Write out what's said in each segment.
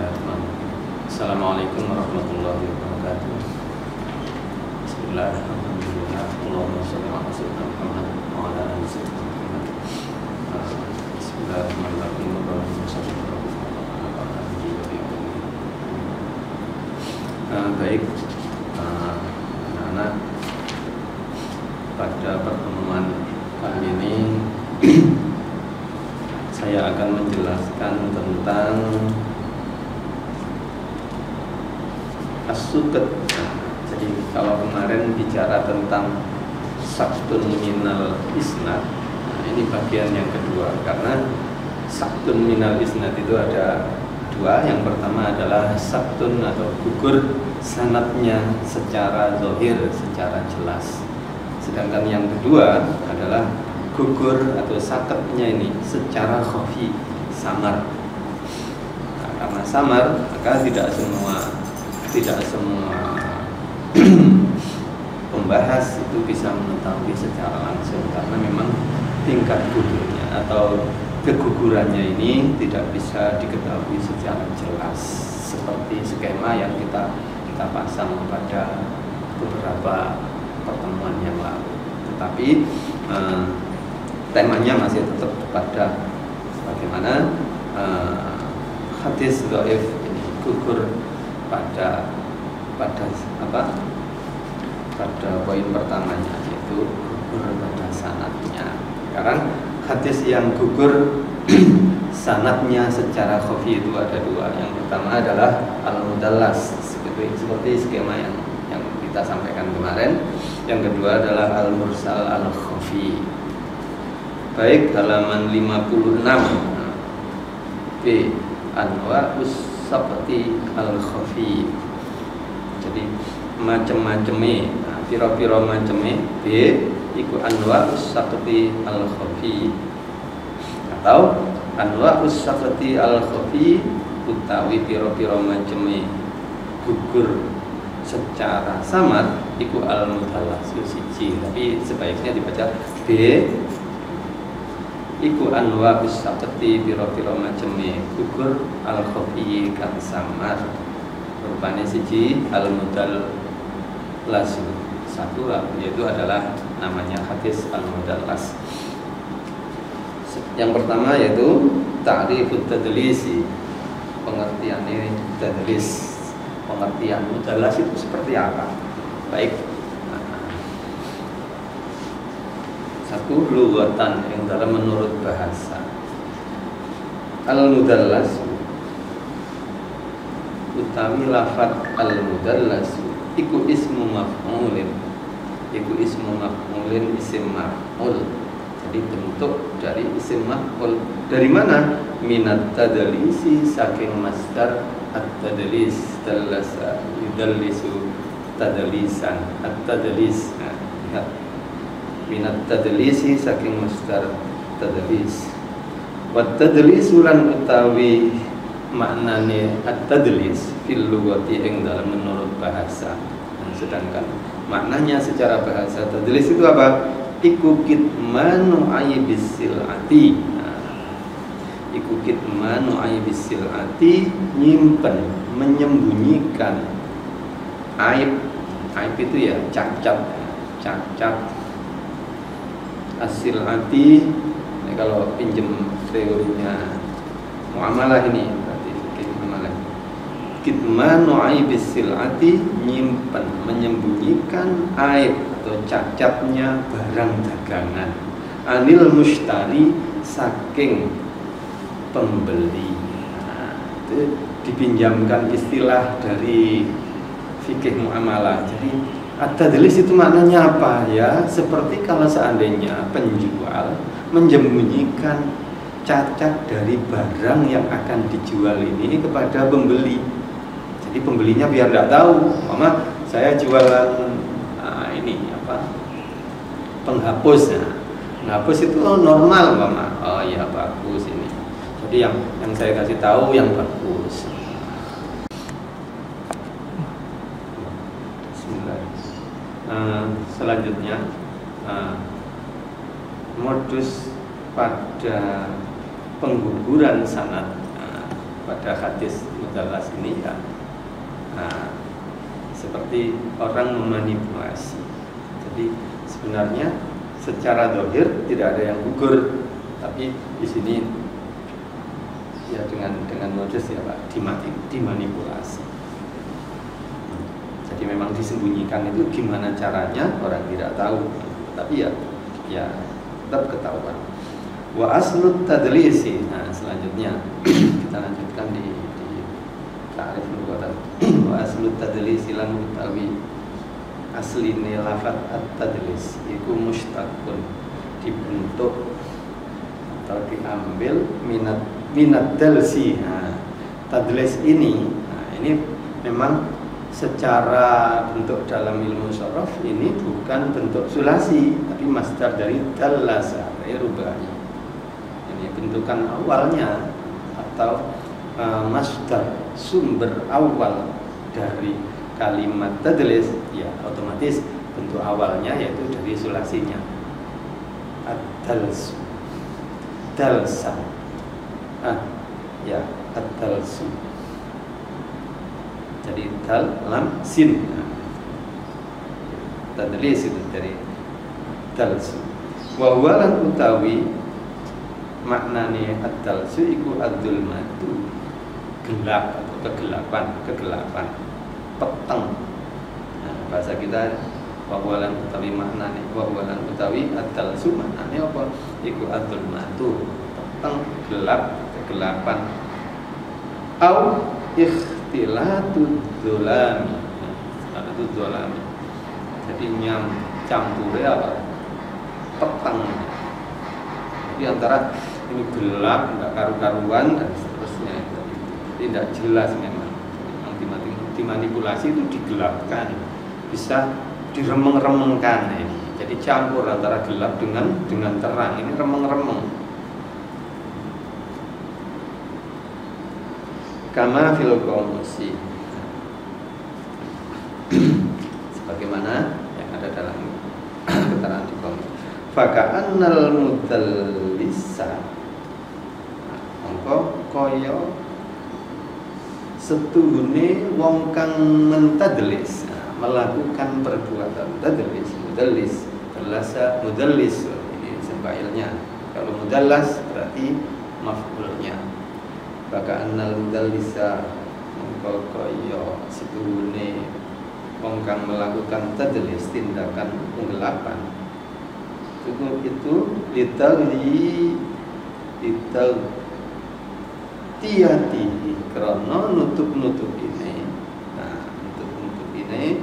Assalamualaikum warahmatullahi wabarakatuh. Bismillahirrahmanirrahim. Uh. Uh, baik uh, anak-anak pada kali ini saya akan menjelaskan tentang asuket. Jadi kalau kemarin bicara tentang sabtun minal isnad, nah ini bagian yang kedua karena sabtun minal isnad itu ada dua. Yang pertama adalah sabtun atau gugur sanatnya secara zohir, secara jelas. Sedangkan yang kedua adalah gugur atau saketnya ini secara khafi, samar. Nah, karena samar, maka tidak semua tidak semua pembahas itu bisa mengetahui secara langsung karena memang tingkat gugurnya atau kegugurannya ini tidak bisa diketahui secara jelas seperti skema yang kita kita pasang pada beberapa pertemuan yang lalu. Tetapi eh, temanya masih tetap pada bagaimana eh, hadis doif ini gugur pada pada apa pada poin pertamanya yaitu gugur pada sanatnya. Sekarang hadis yang gugur sanatnya secara khafi itu ada dua. Yang pertama adalah al mudallas seperti seperti skema yang yang kita sampaikan kemarin. Yang kedua adalah al mursal al khafi baik halaman 56 B anwa seperti al khafi jadi macam-macamnya nah, piro-piro macamnya B iku anwa seperti al khafi atau anwa seperti al khafi utawi piro-piro macamnya gugur secara samar iku al mudallas siji tapi sebaiknya dibaca B iku anwa seperti piro-piro macamnya gugur al khafi kan samar. Rupanya siji al mudal lasu satu yaitu adalah namanya hadis al mudallas yang pertama yaitu ta'rifut tadlisi. Pengertiannya tadlis. Pengertian mudallas itu seperti apa? Baik satu lugatan yang dalam menurut bahasa. Al mudallas utawi lafat al mudallas iku ismu maf'ulin. Iku ismu maf'ulin isim maf'ul. Jadi bentuk dari isim maf'ul. Dari mana? Minat tadlisi saking masdar at-tadlis. Dalasa yudallisu tadlisan at-tadlis. Nah, lihat minat tadlisi saking masdar tadlis. Wa tadlisu lan utawi maknane at-tadlis fil lughati ing dalam menurut bahasa. Sedangkan maknanya secara bahasa tadlis itu apa? Iku kitmanu aibis silati nah, iku kitmanu aibis silati nyimpen menyembunyikan aib. Aib itu ya cacat cacat hasil hati ini kalau pinjem teorinya muamalah ini berarti fikih muamalah. Kitmanu aibis silati nyimpan menyembunyikan aib atau cacatnya barang dagangan. Anil mustari saking pembeli. Nah, dipinjamkan istilah dari fikih muamalah. Jadi At-tadlis itu maknanya apa ya? Seperti kalau seandainya penjual menyembunyikan cacat dari barang yang akan dijual ini kepada pembeli. Jadi pembelinya biar tidak tahu, mama saya jualan nah, ini apa? Penghapus. Nah, penghapus itu oh, normal, mama. Oh iya bagus ini. Jadi yang yang saya kasih tahu yang bagus. Uh, selanjutnya uh, modus pada pengguguran sanat uh, pada hadis mudallas ini ya. Nah, seperti orang memanipulasi. Jadi sebenarnya secara dohir tidak ada yang gugur tapi di sini ya dengan dengan modus ya pak dimanipulasi memang disembunyikan itu gimana caranya? Orang tidak tahu. Tapi ya ya tetap ketahuan. Wa aslut tadlisi. Nah selanjutnya. Kita lanjutkan di di tarif nubuatan. Wa aslut tadlisi lan utawi asline lafat at-tadlis. Iku mustaqun dibentuk atau diambil minat minat dalsi. Nah, tadlis ini nah, ini memang secara bentuk dalam ilmu sorof ini bukan bentuk sulasi tapi masdar dari dalasa dari rubai ini bentukan awalnya atau uh, masdar sumber awal dari kalimat tadlis ya otomatis bentuk awalnya yaitu dari sulasinya. Ad-dalsu dalsa ah ya ad-dalsu jadi dal lam sin. Tadlis itu dari dalsu wa huwa lan utawi maknane ad-dalsu iku ad-dulmatu gelap atau kegelapan kegelapan peteng. Nah, bahasa kita wawalan utawi maknane wawalan utawi ad-dalsu maknane apa? Iku ad-dulmatu peteng gelap kegelapan. Au ikh ikhtilatu dzulami itu dzulami jadi nyam campurnya apa? Petang. Jadi antara ini gelap nggak karu-karuan dan seterusnya. Tidak jelas memang. Memang dimanipulasi itu digelapkan. Bisa diremeng-remengkan ini. Jadi campur antara gelap dengan dengan terang. Ini remeng-remeng kama fil qomusi sebagaimana yang ada dalam keterangan di qomus faka'annal mudallisa. Mongko koyo setuhune wong kang mentadlis. Nah, melakukan perbuatan tadlis. Mudallis. Terlasa mudallis. Ini sembailnya kalau mudallas berarti maf'ulnya Baka annal mudallisa Mengkau kaya setuhune. Wong kang melakukan tadlis tindakan penggelapan. Cukup itu Litali Lital Tiati. Krono nutup-nutup ini. Nah nutup-nutup ini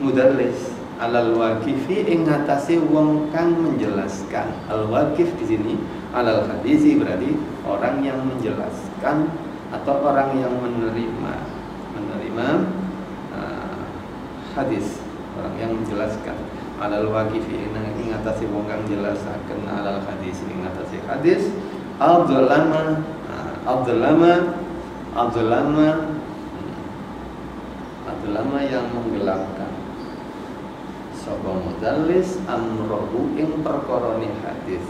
Mudallis alal wakifi ing wong kang menjelaskan. Al wakif di sini alal hadisi berarti orang yang menjelaskan atau orang yang menerima menerima uh, hadis. Orang yang menjelaskan. Alal wakifi ing wong kang jelaskan alal hadis ing ngatasi hadis. Al dzalama uh, al dzalama al dzalama al yang menggelapkan sapa mudallis amrohu ing perkoroni hadis.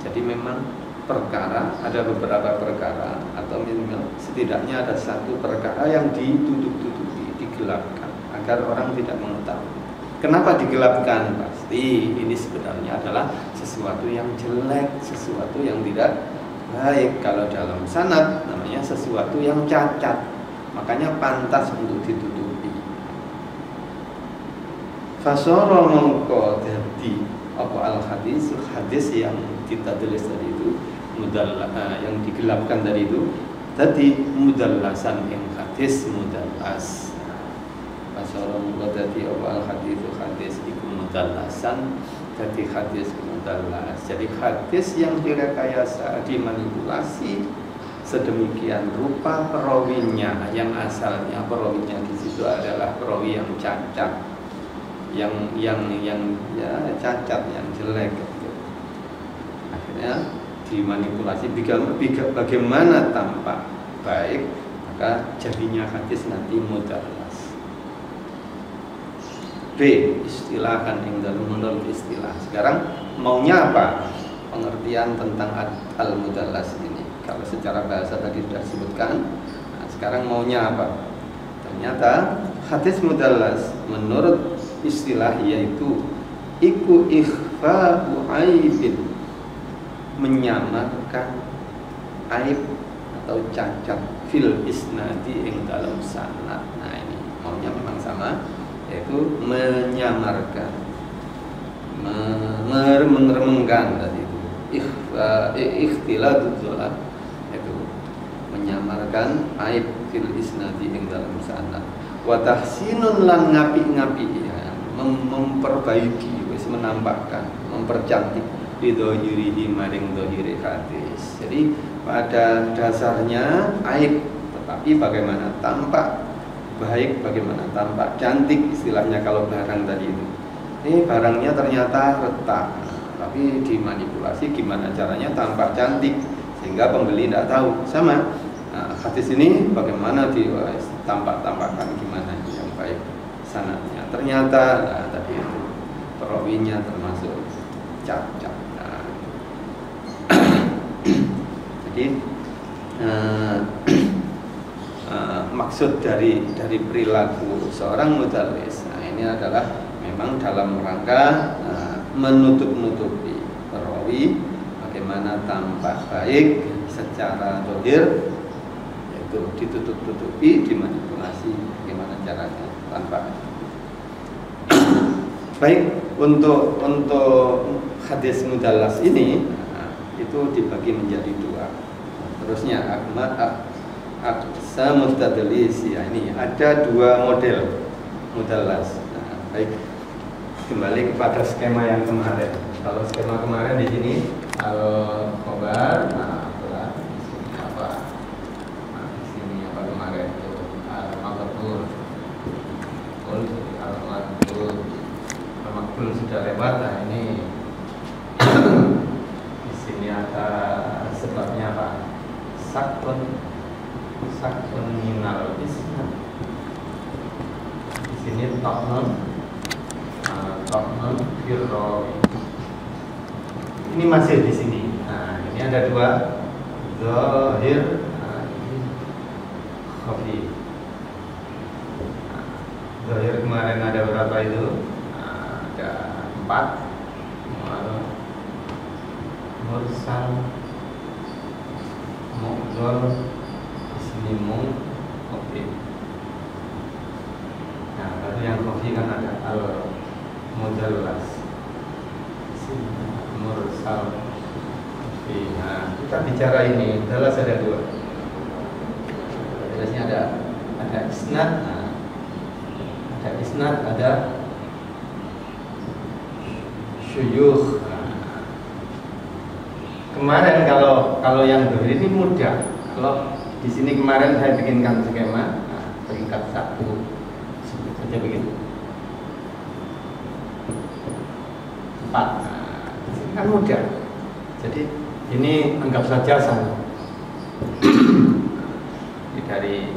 Jadi memang perkara ada beberapa perkara atau minimal setidaknya ada satu perkara yang ditutup-tutupi, digelapkan agar orang tidak mengetahui. Kenapa digelapkan? Pasti ini sebenarnya adalah sesuatu yang jelek, sesuatu yang tidak baik. Kalau dalam sanad namanya sesuatu yang cacat. Makanya pantas untuk ditutup Fasoro mongko jadi apa al hadis hadis yang kita tulis tadi itu mudal uh, yang digelapkan tadi itu tadi mudallasan yang hadis mudallas. Fasoro mongko jadi apa al hadis hadis itu mudallasan jadi hadis mudallas. Jadi hadis yang direkayasa dimanipulasi sedemikian rupa perawinya. Yang asalnya perawinya di situ adalah perawi yang cacat yang yang yang ya cacat yang jelek gitu. akhirnya dimanipulasi. Bagaimana tampak baik maka jadinya hadis nanti mudallas B istilahkan yang dalam menurut istilah. Sekarang maunya apa? Pengertian tentang al mudallas ini. Kalau secara bahasa tadi sudah disebutkan nah, sekarang maunya apa? Ternyata hadis mudallas menurut istilah yaitu iku ikhfa'u aibin menyamarkan aib atau cacat fil isnadi yang dalam sanad. Nah ini maunya memang sama yaitu menyamarkan meremengkan tadi itu. Ikhtilat itu menyamarkan aib fil isnadi yang dalam sanad. Wa tahsinun lan ngapi-ngapi mem memperbaiki wis menampakkan mempercantik di dohirihi maring dohiri hadis. Jadi pada dasarnya aib tetapi bagaimana tampak? Baik bagaimana tampak? Cantik istilahnya kalau barang tadi itu. Ini barangnya ternyata retak tapi dimanipulasi gimana caranya tampak cantik sehingga pembeli tidak tahu. Sama nah, hadis ini bagaimana di tampak tampakkan gimana sanatnya ternyata nah, tadi itu perawinya termasuk cacat jadi uh, uh, maksud dari dari perilaku seorang mutalis nah ini adalah memang dalam rangka uh, menutup-nutupi perawi bagaimana tampak baik secara dohir yaitu ditutup-tutupi dimanipulasi bagaimana caranya tanpa. Baik untuk untuk hadis mudalas ini nah, itu dibagi menjadi dua. Terusnya akmat aksa mustadlis ya ini. Ada dua model mudalas nah, baik. Kembali kepada skema yang kemarin. Kalau skema kemarin di sini al khobar nah apa apa nah, di sini apa kemarin itu al makbul al makbul makbul sudah lewat nah ini di sini ada sebabnya apa? Sakun sakun minal di sini toknon toknon firrawi ini masih di sini. Nah ini ada dua. Nah, khafi nah, zahir kemarin ada berapa itu empat mursal mu'zol ismi mu kopi. Nah lalu yang kopi kan ada al mujallas mursal nah kita bicara ini jelas ada dua. Jelasnya ada ada isnad nah, ada isnad ada syuyuh kemarin kalau kalau yang dulu ini mudah. Kalau di sini kemarin saya bikinkan skema nah, peringkat satu. Saja begitu. Empat. Nah, di sini kan mudah. Jadi ini anggap saja sama. Ini dari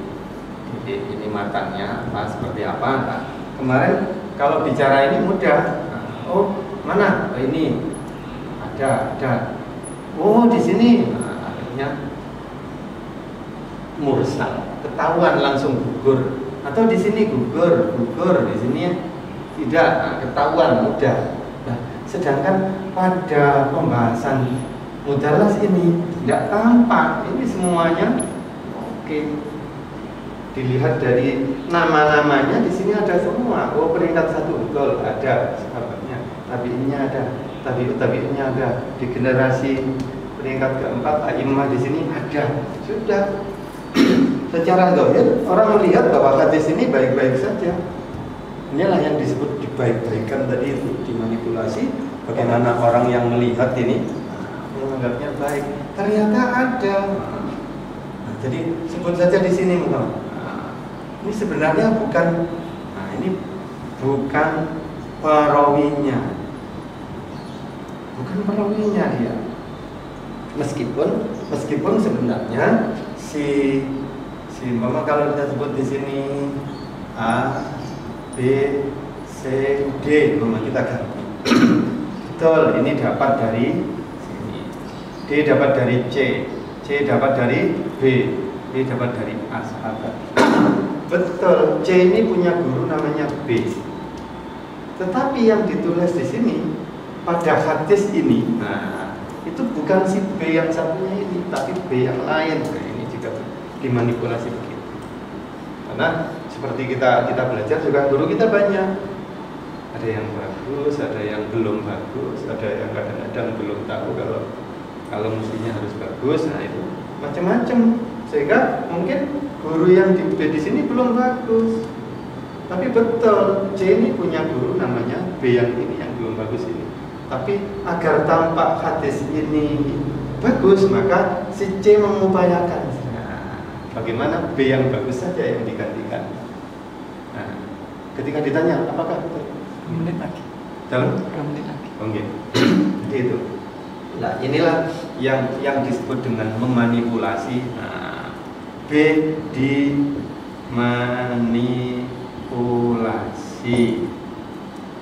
ini, ini matanya apa seperti apa nah, kemarin kalau bicara ini mudah. Nah, oh mana? Oh, ini. Ada ada. Oh di sini. Nah, akhirnya mursal. Ketahuan langsung gugur. Atau di sini gugur gugur. Di sini tidak. Nah, ketahuan mudah. Nah, sedangkan pada pembahasan mudalas ini tidak tampak. Ini semuanya oke. Dilihat dari nama-namanya di sini ada semua. Oh peringkat satu betul. Ada tapi ini ada tabiut tabiutnya ada. Di generasi peringkat keempat a'immah di sini ada. Sudah. Secara dohir orang melihat bahwa hadis ini baik-baik saja. Inilah yang disebut dibaik-baikan tadi itu dimanipulasi. Bagaimana orang yang melihat ini menganggapnya baik. Ternyata ada. Nah, jadi sebut saja di sini nah, ini sebenarnya bukan nah ini bukan perawinya bukan perawinya dia. Meskipun meskipun sebenarnya si si mama kalau kita sebut di sini A B C D mama kita ganti. Betul ini dapat dari sini. D dapat dari C. C dapat dari B. B dapat dari A sahabat. Betul C ini punya guru namanya B. Tetapi yang ditulis di sini pada hadis ini nah itu bukan si B yang satunya ini tapi B yang lain. Nah, ini juga dimanipulasi begitu. Karena seperti kita kita belajar juga guru kita banyak. Ada yang bagus ada yang belum bagus ada yang kadang-kadang belum tahu kalau kalau mestinya harus bagus nah itu macam-macam. Sehingga mungkin guru yang di, di sini belum bagus. Tapi betul C ini punya guru namanya B yang ini yang belum bagus ini tapi agar tampak hadis ini bagus maka si C mengupayakan nah, bagaimana B yang bagus saja yang digantikan Nah, ketika ditanya apakah betul? menit lagi. Dalam? menit lagi. Oke. Okay. Jadi itu. Nah, inilah yang yang disebut dengan memanipulasi. Nah, B dimanipulasi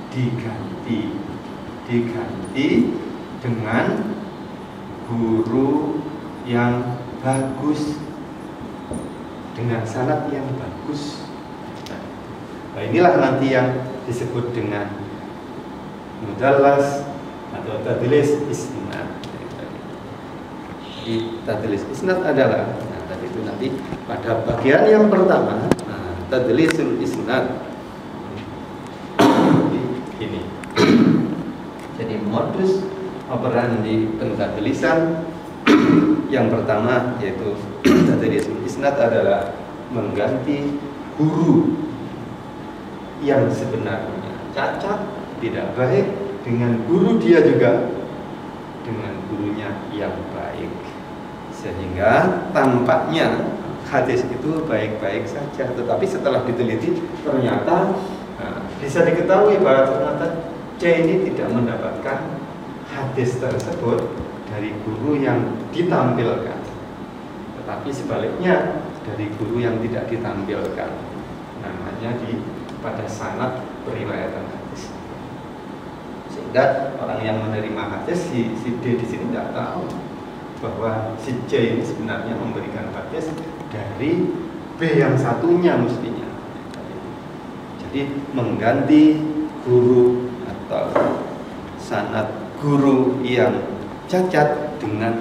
diganti diganti dengan guru yang bagus dengan sanat yang bagus Nah, inilah nanti yang disebut dengan mudallas atau tadlis isnad. Jadi tadlis isnad adalah nah, tadi itu nanti pada bagian yang pertama nah, tadlisul isnad ini. Modus operandi pentadlisan yang pertama yaitu tadlisul isnad adalah mengganti guru yang sebenarnya. Cacat, tidak baik. Dengan guru dia juga dengan gurunya yang baik. Sehingga tampaknya hadis itu baik-baik saja, tetapi setelah diteliti ternyata nah, bisa diketahui bahwa ternyata C ini tidak mendapatkan hadis tersebut dari guru yang ditampilkan, tetapi sebaliknya dari guru yang tidak ditampilkan, namanya di pada sanat periwayatan hadis. Sehingga orang yang menerima hadis si, si D di sini tidak tahu bahwa si C ini sebenarnya memberikan hadis dari B yang satunya mestinya. Jadi mengganti guru atau sanat guru yang cacat dengan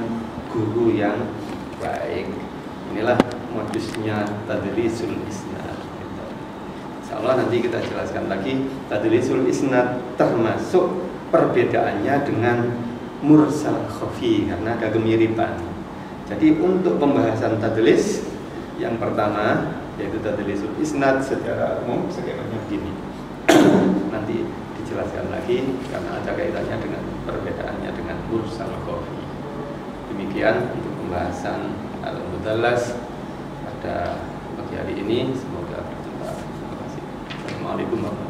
guru yang baik. Inilah modusnya tadrisul isnad. Insya Allah nanti kita jelaskan lagi tadlisul isnad termasuk perbedaannya dengan mursal khafi karena ada kemiripan. Jadi untuk pembahasan tadlis yang pertama yaitu tadlisul isnad secara umum skemanya begini. nanti dijelaskan lagi karena ada kaitannya dengan perbedaannya dengan mursal khafi. Demikian untuk pembahasan al-mudallas pada pagi hari ini. Semoga Assalamualaikum warahmatullahi